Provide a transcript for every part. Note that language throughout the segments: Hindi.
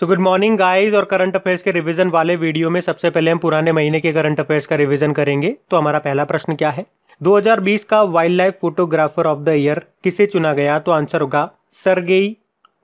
सो गुड मॉर्निंग गाइस और करंट अफेयर्स के रिवीजन वाले वीडियो में सबसे पहले हम पुराने महीने के करंट अफेयर्स का रिवीजन करेंगे। तो हमारा पहला प्रश्न क्या है? 2020 का wildlife photographer of the year किसे चुना गया? तो आंसर होगा सरगेई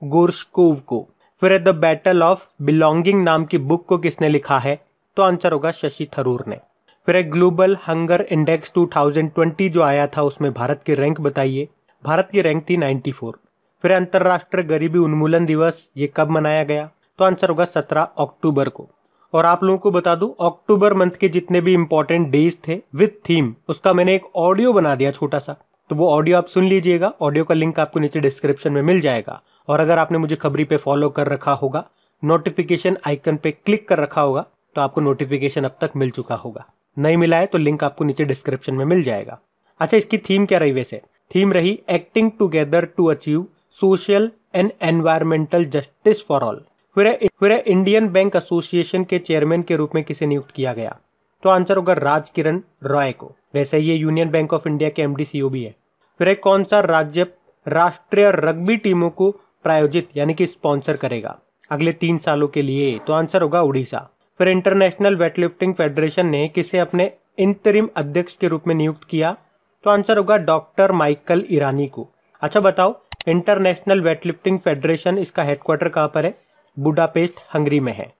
गोर्शकोव को फिर द बैटल ऑफ़ बिलोंगिंग नाम की बुक को किसने लिखा है? तो आंसर होगा शशि थरूर ने। फिर एक ग्लोबल हंगर इंडेक्स 2020 जो आया था, उसमें भारत की रैंक बताइए। भारत की रैंक थी 94 फिर अंतर्राष्ट्रीय गरीबी उन्मूलन दिवस, ये कब मनाया गया? तो आंसर होगा सत्रह अक्टूबर को। और आप लोगों को बता दूँ, अक्टूबर मंथ के जितने भी इंपॉर्टेंट डेज़ थे विथ थीम उसका मैंने एक ऑडियो बना दिया छोटा सा। तो वो ऑडियो आप सुन लीजिएगा ऑडियो का लिंक आपको नीचे डिस्क्रिप्शन में मिल जाएगा। और अगर आपने मुझे खबरी पे फॉलो कर रखा होगा नोटिफिकेशन आइकन पे क्लिक कर रखा होगा तो आपको नोटिफिकेशन अब तक मिल चुका होगा। नहीं मिला है तो लिंक आपको नीचे डिस्क्रिप्शन में मिल जाएगा। अच्छा इसकी थीम क्या रही वैसे? थीम रही acting together to achieve social and environmental justice for all फिर फिर इंडियन बैंक एसोसिएशन के चेयरमैन के रूप में किसे नियुक्त किया गया? तो आंसर होगा राज किरण रॉय को। वैसे ये यूनियन बैंक ऑफ़ इंडिया के एमडी सीओ भी है। फिर कौन सा राज्य राष्ट्रीय रग्बी टीमों को प्रायोजित, यानी कि स्पॉन्सर करेगा अगले तीन सालों के लिए? तो आंसर होगा उड़ीसा। फिर इंटरनेशनल वेटलिफ्टिंग फेडरेशन ने किसे अपने इंतरिम अध्यक्ष के रूप में नियुक्त किया? तो आंसर होगा डॉक्टर माइकल ईरानी को। अच्छा बताओ, इंटरनेशनल वेटलिफ्टिंग फेडरेशन इसका हेडक्वार्टर कहाँ पर है? बुडापेस्ट, हंगरी में है।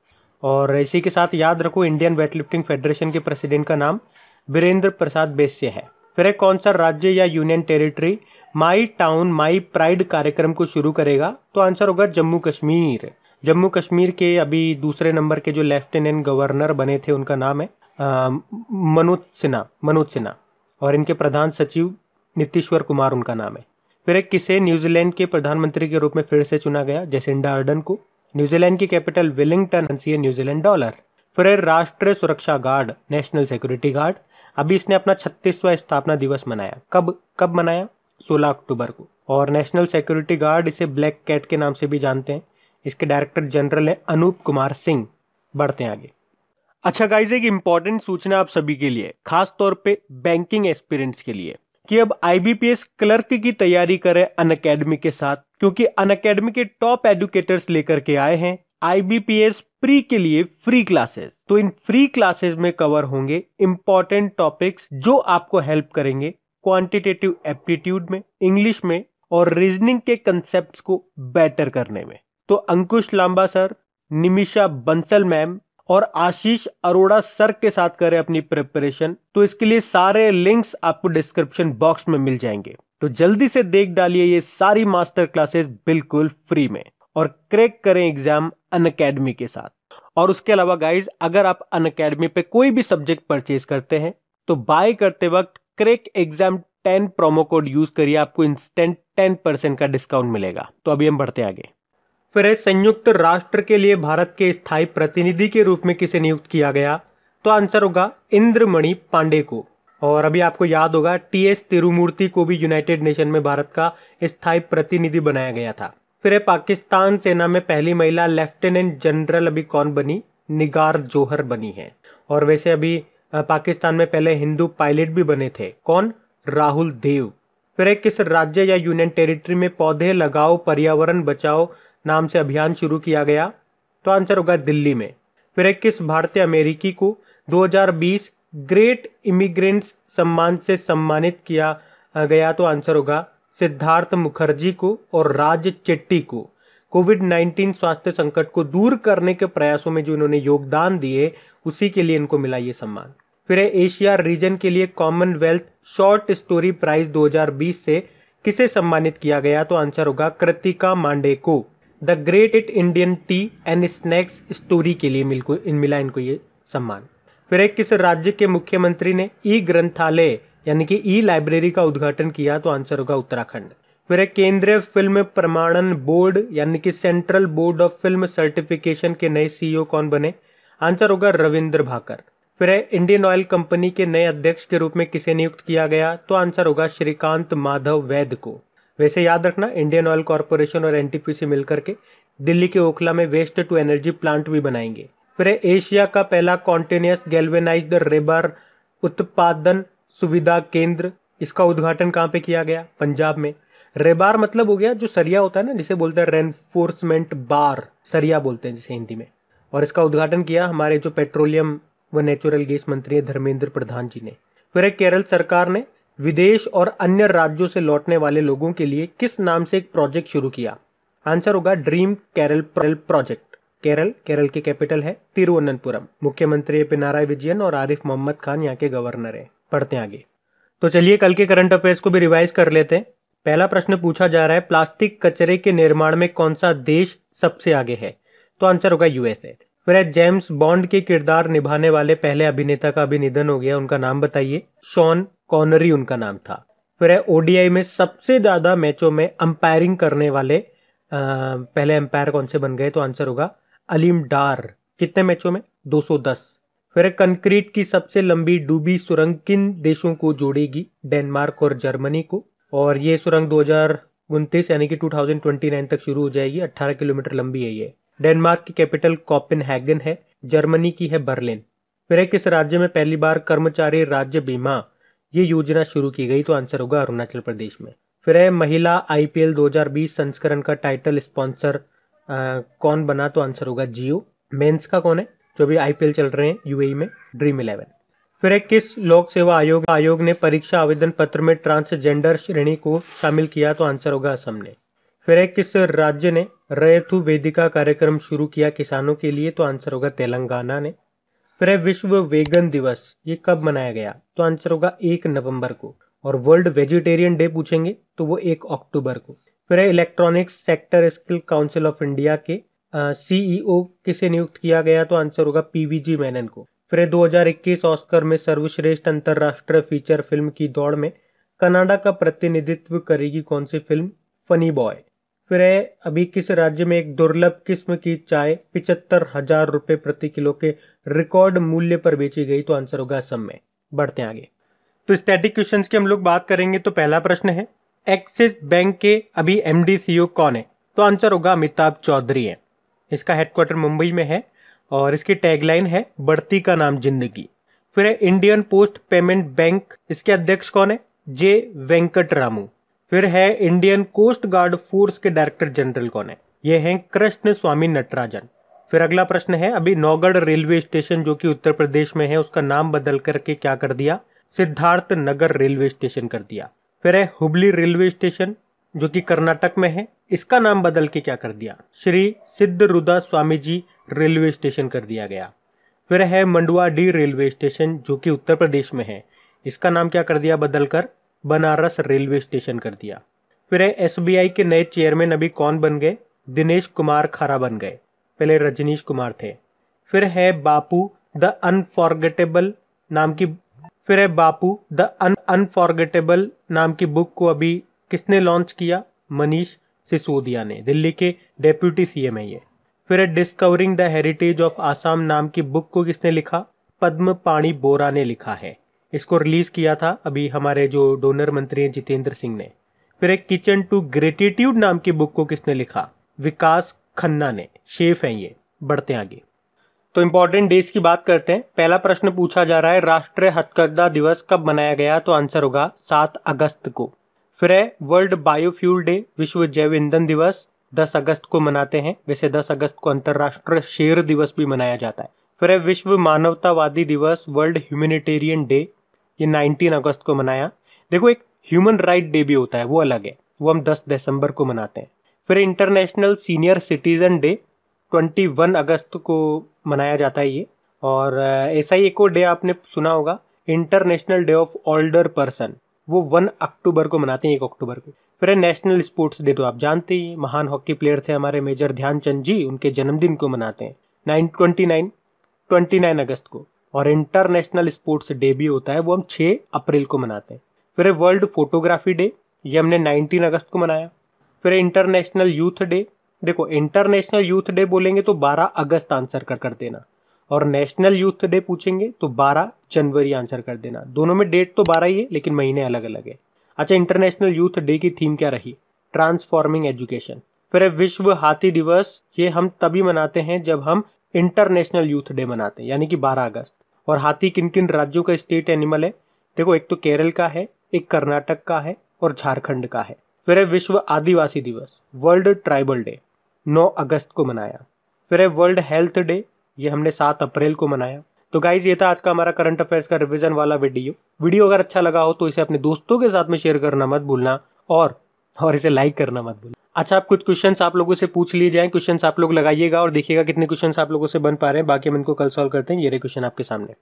और इसी के साथ याद रखो, इंडियन वेटलिफ्टिंग फेडरेशन के प्रेसिडेंट का नाम वीरेंद्र प्रसाद बेस्य है। फिर एक कौन सा राज्य या union territory my town, my pride कार्यक्रम को शुरू करेगा? तो आंसर होगा जम्मू कश्मीर। जम्मू कश्मीर के अभी दूसरे नंबर के जो लेफ्टिनेंट गवर्नर बने थे, उनका नाम है मनोज सिन्हा मनोज सिन्हा। और इनके प्रधान सचिव नीतीश्वर कुमार उनका नाम है। फिर एक किसे न्यूजीलैंड के प्रधानमंत्री के रूप में फिर से चुना गया, जेसिंडा अर्डन को। न्यूजीलैंड की कैपिटल विलिंगटन है न्यूजीलैंड डॉलर। फिर राष्ट्रीय सुरक्षा गार्ड, नेशनल सिक्योरिटी गार्ड। अभी इसने अपना छत्तीसवा स्थापना दिवस मनाया। कब कब मनाया? 16 अक्टूबर को। और नेशनल सिक्योरिटी गार्ड इसे ब्लैक कैट के नाम से भी जानते हैं। इसके डायरेक्टर जनरल है अनूप कुमार सिंह। बढ़ते हैं आगे। अच्छा गाइज़ एक इंपॉर्टेंट सूचना आप सभी के लिए खास तौर पे बैंकिंग एक्सपीरियंस के लिए, कि अब आईबीपीएस क्लर्क की तैयारी करें अन के साथ। क्योंकि अन अकेडमी के टॉप एडुकेटर्स लेकर के आए हैं आईबीपीएस प्री के लिए फ्री क्लासेस तो इन फ्री क्लासेस में कवर होंगे इंपॉर्टेंट टॉपिक्स जो आपको हेल्प करेंगे क्वांटिटेटिव एप्टीट्यूड में इंग्लिश में और रीजनिंग के कंसेप्ट को बेटर करने में। तो अंकुश लांबा सर निमिषा बंसल मैम और आशीष अरोड़ा सर के साथ करें अपनी प्रिपरेशन तो इसके लिए सारे लिंक्स आपको डिस्क्रिप्शन बॉक्स में मिल जाएँगे। तो जल्दी से देख डालिए ये सारी मास्टर क्लासेस बिल्कुल फ्री में और क्रैक करें एग्ज़ाम अन अकेडमी के साथ। और उसके अलावा गाइज़ अगर आप अन अकेडमी पे कोई भी सब्जेक्ट परचेज करते हैं तो बाय करते वक्त crack exam ten promo code use करिए, आपको इंस्टेंट टेन परसेंट का डिस्काउंट मिलेगा। तो अभी हम बढ़ते आगे। फिर संयुक्त राष्ट्र के लिए भारत के स्थायी प्रतिनिधि के रूप में किसे नियुक्त किया गया? तो आंसर होगा इंद्रमणि पांडे को। और अभी आपको याद होगा टी एस तिरुमूर्ति को भी यूनाइटेड नेशन में भारत का स्थायी प्रतिनिधि बनाया गया था। फिर पाकिस्तान सेना में पहली महिला लेफ्टिनेंट जनरल अभी कौन बनी? निगार जोहर बनी है। और वैसे अभी पाकिस्तान में पहले हिंदू पायलट भी बने थे। कौन? राहुल देव। फिर किस राज्य या यूनियन टेरिटरी में पौधे लगाओ, पर्यावरण बचाओ नाम से अभियान शुरू किया गया? तो आंसर होगा दिल्ली में। फिर किस भारतीय अमेरिकी को? 2020 ग्रेट इमिग्रेंट्स सम्मान से सम्मानित किया गया तो आंसर होगा सिद्धार्थ मुखर्जी को और राज चेट्टी को। कोविड 19 स्वास्थ्य संकट को दूर करने के प्रयासों में जो इन्होंने योगदान दिए, उसी के लिए इनको मिला ये सम्मान। फिर एशिया रीजन के लिए कॉमनवेल्थ शॉर्ट स्टोरी प्राइज 2020 से किसे सम्मानित किया गया तो आंसर होगा कृतिका मांडे को। The great it Indian tea and snacks story के लिए मिला इनको ये सम्मान। फिर एक किस राज्य के मुख्यमंत्री ने ई ग्रंथालय यानी कि ई लाइब्रेरी का उद्घाटन किया तो आंसर होगा उत्तराखंड। फिर एक केंद्रीय फ़िल्म प्रमाणन बोर्ड, यानी कि central board of film certification के नए सीईओ कौन बने? आंसर होगा रविंद्र भाकर। फिर इंडियन ऑयल कंपनी के नए अध्यक्ष के रूप में किसे नियुक्त किया गया? तो आंसर होगा श्रीकांत माधव वैद को। वैसे याद रखना, इंडियन ऑयल कॉरपोरेशन और एनटीपीसी मिलकर के दिल्ली के ओखला में वेस्ट टू एनर्जी प्लांट भी बनाएँगे। फिर एशिया का पहला कॉन्टिन्यूस गैल्वेनाइज्ड रेबर उत्पादन सुविधा केंद्र, इसका उद्घाटन कहाँ पे किया गया? पंजाब में। रेबार मतलब हो गया जो सरिया होता है ना, जिसे बोलते हैं रेनफोर्समेंट बार सरिया बोलते हैं जिसे हिंदी में। और इसका उद्घाटन किया हमारे जो पेट्रोलियम व नेचुरल गैस मंत्री धर्मेंद्र प्रधान जी ने। फिर केरल सरकार ने विदेश और अन्य राज्यों से लौटने वाले लोगों के लिए किस नाम से एक प्रोजेक्ट शुरू किया? आंसर होगा ड्रीम केरल प्रोजेक्ट। केरल केरल की कैपिटल है तिरुवनंतपुरम। मुख्यमंत्री पिनाराय विजयन और आरिफ मोहम्मद खान यहाँ के गवर्नर है। पढ़ते आगे। तो चलिए कल के करंट अफेयर्स को भी रिवाइज कर लेते हैं। पहला प्रश्न पूछा जा रहा है प्लास्टिक कचरे के निर्माण में कौन सा देश सबसे आगे है? तो आंसर होगा यूएसए फिर जेम्स बॉन्ड के किरदार निभाने वाले पहले अभिनेता का भी निधन हो गया उनका नाम बताइए। शॉन कॉनरी उनका नाम था। फिर ओडीआई में सबसे ज़्यादा मैचों में अंपायरिंग करने वाले आ, पहले अंपायर कौन से बन गए? तो आंसर होगा अलीम डार, कितने मैचों में? 210 फिर कंक्रीट की सबसे लंबी डूबी सुरंग किन देशों को जोड़ेगी? डेनमार्क और जर्मनी को। और ये सुरंग दो यानी कि 2029 तक शुरू हो जाएगी। 18 किलोमीटर लंबी है ये। डेनमार्क की कैपिटल कॉपिन है, जर्मनी की है बर्लिन। फिर किस राज्य में पहली बार कर्मचारी राज्य बीमा। ये योजना शुरू की गई तो आंसर होगा अरुणाचल प्रदेश में। फिर है महिला आईपीएल 2020 संस्करण का टाइटल स्पॉन्सर कौन बना तो आंसर होगा जियो। मेंस का कौन है? जो भी आईपीएल चल रहे हैं, यूएई में ड्रीम इलेवन फिर है किस लोक सेवा आयोग आयोग ने परीक्षा आवेदन पत्र में ट्रांसजेंडर श्रेणी को शामिल किया तो आंसर होगा असम ने। फिर है किस राज्य ने रयथु वेदिका कार्यक्रम शुरू किया किसानों के लिए तो आंसर होगा तेलंगाना ने। फिर है विश्व वेगन दिवस, ये कब मनाया गया? तो आंसर होगा एक नवंबर को। और वर्ल्ड वेजिटेरियन डे पूछेंगे तो वो एक अक्टूबर को। फिर है electronics sector skill council of India के। सीईओ किसे नियुक्त किया गया तो आंसर होगा पीवीजी मैनन को। फिर 2021 ऑस्कर में सर्वश्रेष्ठ अंतरराष्ट्रीय फीचर फ़िल्म की दौड़ में कनाडा का प्रतिनिधित्व करेगी कौन सी फ़िल्म? फनी बॉय फिर है अभी किस राज्य में एक दुर्लभ किस्म की चाय पिचहत्तर हज़ार रुपए प्रति किलो के रिकॉर्ड मूल्य पर बेची गई तो आंसर होगा असम में। बढ़ते आगे। तो स्टैटिक क्वेश्चन की हम लोग बात करेंगे तो पहला प्रश्न है एक्सिस बैंक के अभी एमडी सीईओ कौन है? तो आंसर होगा अमिताभ चौधरी है। इसका हेडक्वार्टर मुंबई में है और इसकी टैगलाइन है, बढ़ती का नाम ज़िंदगी। फिर है इंडियन पोस्ट पेमेंट बैंक इसके अध्यक्ष कौन है? जे वेंकट रामू फिर है इंडियन कोस्ट गार्ड फोर्स के डायरेक्टर जनरल कौन है? ये हैं कृष्ण स्वामी नटराजन। फिर अगला प्रश्न है, अभी नौगढ़ रेलवे स्टेशन जो कि उत्तर प्रदेश में है, उसका नाम बदल करके क्या कर दिया? सिद्धार्थ नगर रेलवे स्टेशन कर दिया। फिर है हुबली रेलवे स्टेशन, जो कि कर्नाटक में है। इसका नाम बदल के क्या कर दिया? श्री सिद्ध रुदा स्वामी जी रेलवे स्टेशन कर दिया गया। फिर है मंडुआ डी रेलवे स्टेशन, जो कि उत्तर प्रदेश में है। इसका नाम क्या कर दिया बदलकर? बनारस रेलवे स्टेशन कर दिया। फिर है एसबीआई के नए चेयरमैन अभी कौन बन गए? दिनेश कुमार खरा बन गए। पहले रजनीश कुमार थे। फिर है बापू, द अनफॉर्गेटेबल, नाम की फिर है बापू, द अनफॉर्गेटेबल नाम की बुक को अभी किसने लॉन्च किया? मनीष सिसोदिया ने, दिल्ली के डेप्यूटी सीएम है। ये फिर है discovering the heritage of Assam नाम की बुक को किसने लिखा? पद्म पाणी बोरा ने लिखा है। इसको रिलीज़ किया था अभी हमारे जो डोनर मंत्री हैं जितेंद्र सिंह ने। फिर एक किचन टू ग्रेटिट्यूड नाम की बुक को किसने लिखा? विकास खन्ना ने, शेफ है ये, बढ़ते आगे। तो इंपॉर्टेंट डेज़ की बात करते हैं। पहला प्रश्न पूछा जा रहा है, राष्ट्रीय हथकरघा दिवस कब मनाया गया? तो आंसर होगा सात अगस्त को। फिर है वर्ल्ड बायोफ्यूल डे विश्व जैव ईंधन दिवस 10 अगस्त को मनाते हैं। वैसे 10 अगस्त को अंतरराष्ट्रीय शेर दिवस भी मनाया जाता है। फिर है, विश्व मानवतावादी दिवस वर्ल्ड ह्यूमैनिटेरियन डे ये 19 अगस्त को मनाया। देखो, एक ह्यूमन राइट डे भी होता है, वो अलग है। वो हम 10 दिसंबर को मनाते हैं। फिर इंटरनेशनल सीनियर सिटीजन डे 21 अगस्त को मनाया जाता है ये। और ऐसा ही एक और डे आपने सुना होगा international day of older person वो वन अक्टूबर को मनाते हैं, एक अक्टूबर को। फिर है नेशनल स्पोर्ट्स डे तो आप जानते ही महान हॉकी प्लेयर थे हमारे मेजर ध्यानचंद जी, उनके जन्मदिन को मनाते हैं। Nine twenty nine twenty nine अगस्त को। और इंटरनेशनल स्पोर्ट्स डे भी होता है, वो हम 6 अप्रैल को मनाते हैं। फिर वर्ल्ड फोटोग्राफी डे ये हमने 19 अगस्त को मनाया। फिर इंटरनेशनल यूथ डे देखो इंटरनेशनल यूथ डे बोलेंगे तो 12 अगस्त आंसर कर कर देना। और नेशनल यूथ डे पूछेंगे तो 12 जनवरी आंसर कर देना। दोनों में डेट तो 12 ही है, लेकिन महीने अलग अलग है। अच्छा इंटरनेशनल यूथ डे की थीम क्या रही? ट्रांसफॉर्मिंग एजुकेशन फिर विश्व हाथी दिवस। ये हम तभी मनाते हैं जब हम इंटरनेशनल यूथ डे मनाते हैं, यानी कि 12 अगस्त। और हाथी किन किन राज्यों का स्टेट एनिमल है? देखो, एक तो केरल का है, एक कर्नाटक का है और झारखंड का है। फिर है विश्व आदिवासी दिवस वर्ल्ड ट्राइबल डे 9 अगस्त को मनाया। फिर है वर्ल्ड हेल्थ डे ये हमने सात अप्रैल को मनाया। तो गाइज़ ये था आज का हमारा करंट अफेयर्स का रिवीजन वाला वीडियो वीडियो अगर अच्छा लगा हो तो इसे अपने दोस्तों के साथ में शेयर करना मत भूलना और और इसे लाइक करना मत भूलना। अच्छा आप कुछ क्वेश्चंस आप लोगों से पूछ लिए जाएँ क्वेश्चंस आप लोग लगाइएगा और देखिएगा कितने क्वेश्चंस आप लोगों से बन पा रहे हैं। बाकी हम इनको कल सॉल्व करते हैं। ये क्वेश्चन आपके सामने।